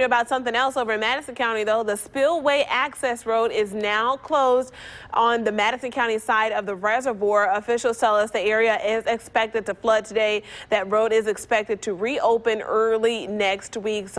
you about something else over in Madison County, though. The Spillway Access Road is now closed on the Madison County side of the reservoir. Officials tell us the area is expected to flood today. That road is expected to reopen early next week.